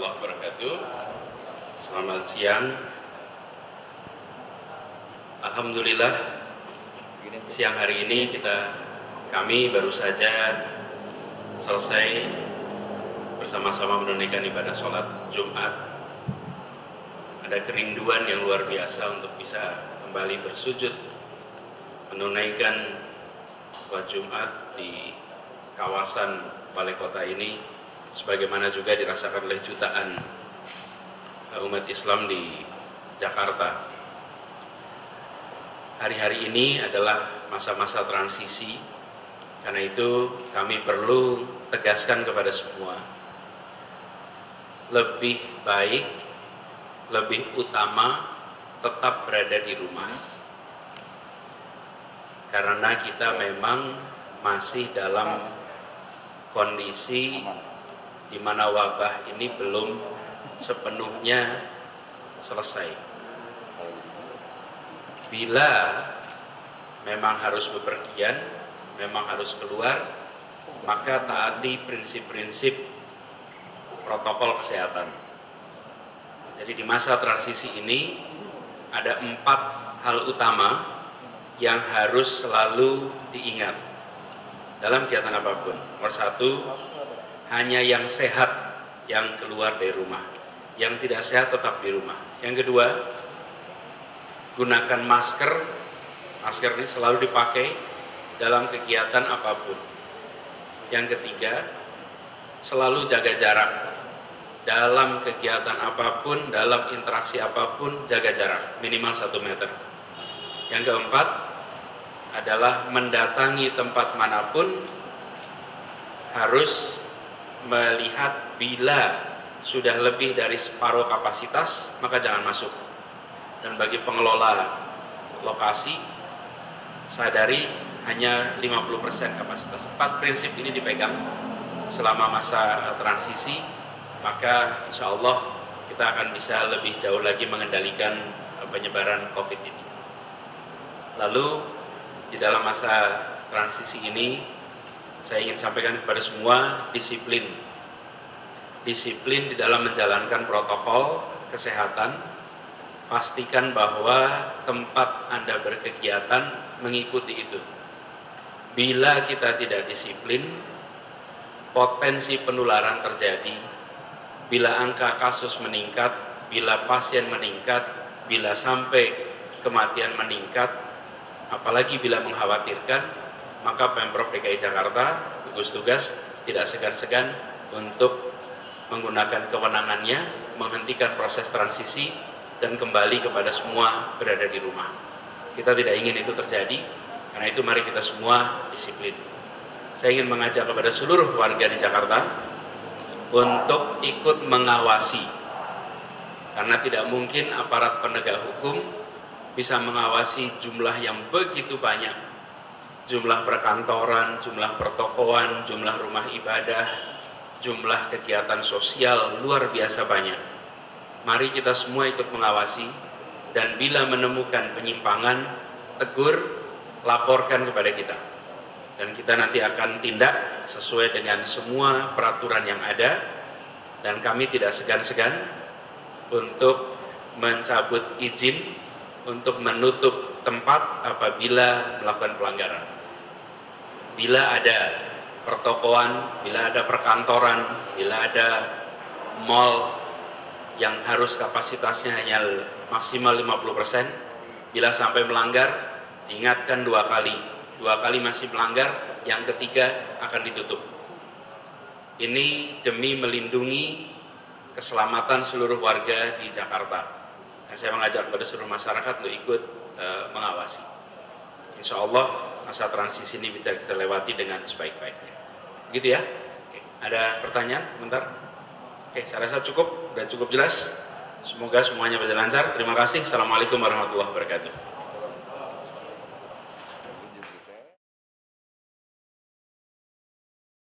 Wabarakatuh. Selamat siang. Alhamdulillah siang hari ini kita kami baru saja selesai bersama-sama menunaikan ibadah sholat Jumat. Ada kerinduan yang luar biasa untuk bisa kembali bersujud menunaikan sholat Jumat di kawasan balai kota ini sebagaimana juga dirasakan oleh jutaan umat Islam di Jakarta. Hari-hari ini adalah masa-masa transisi, karena itu kami perlu tegaskan kepada semua, lebih baik, lebih utama tetap berada di rumah, karena kita memang masih dalam kondisi di mana wabah ini belum sepenuhnya selesai. Bila memang harus bepergian, memang harus keluar, maka taati prinsip-prinsip protokol kesehatan. Jadi di masa transisi ini ada empat hal utama yang harus selalu diingat dalam kegiatan apa pun. Nomor satu, hanya yang sehat yang keluar dari rumah. Yang tidak sehat tetap di rumah. Yang kedua, gunakan masker. Masker ini selalu dipakai dalam kegiatan apa pun. Yang ketiga, selalu jaga jarak. Dalam kegiatan apa pun, dalam interaksi apa pun, jaga jarak. Minimal satu meter. Yang keempat, adalah mendatangi tempat mana pun harus melihat bila sudah lebih dari separuh kapasitas maka jangan masuk. Dan bagi pengelola lokasi sadari hanya 50% kapasitas. Empat prinsip ini dipegang selama masa transisi maka insya Allah kita akan bisa lebih jauh lagi mengendalikan penyebaran COVID ini. Lalu di dalam masa transisi ini saya ingin sampaikan kepada semua disiplin. Disiplin di dalam menjalankan protokol kesehatan. Pastikan bahwa tempat Anda berkegiatan mengikuti itu. Bila kita tidak disiplin, potensi penularan terjadi. Bila angka kasus meningkat, bila pasien meningkat, bila sampai kematian meningkat, apalagi bila mengkhawatirkan, maka Pemprov DKI Jakarta gugus tugas tidak segan-segan untuk menggunakan kewenangannya menghentikan proses transisi dan kembali kepada semua berada di rumah. Kita tidak ingin itu terjadi, karena itu mari kita semua disiplin. Saya ingin mengajak kepada seluruh warga di Jakarta untuk ikut mengawasi, karena tidak mungkin aparat penegak hukum bisa mengawasi jumlah yang begitu banyak jumlah perkantoran, jumlah pertokoan, jumlah rumah ibadah, jumlah kegiatan sosial luar biasa banyak. Mari kita semua ikut mengawasi dan bila menemukan penyimpangan, tegur, laporkan kepada kita. Dan kita nanti akan tindak sesuai dengan semua peraturan yang ada dan kami tidak segan-segan untuk mencabut izin untuk menutup tempat apabila melakukan pelanggaran bila ada pertokoan, bila ada perkantoran, bila ada mall yang harus kapasitasnya hanya maksimal 50%, bila sampai melanggar, diingatkan dua kali. Dua kali masih melanggar, yang ketiga akan ditutup. Ini demi melindungi keselamatan seluruh warga di Jakarta. Dan saya mengajak kepada seluruh masyarakat untuk ikut e, mengawasi. Insya Allah masa transisi ini bisa kita lewati dengan sebaik-baiknya. Gitu ya? Oke. Ada pertanyaan? Bentar. Oke, saya rasa cukup dan cukup jelas. Semoga semuanya berjalan lancar. Terima kasih. Assalamualaikum warahmatullahi wabarakatuh.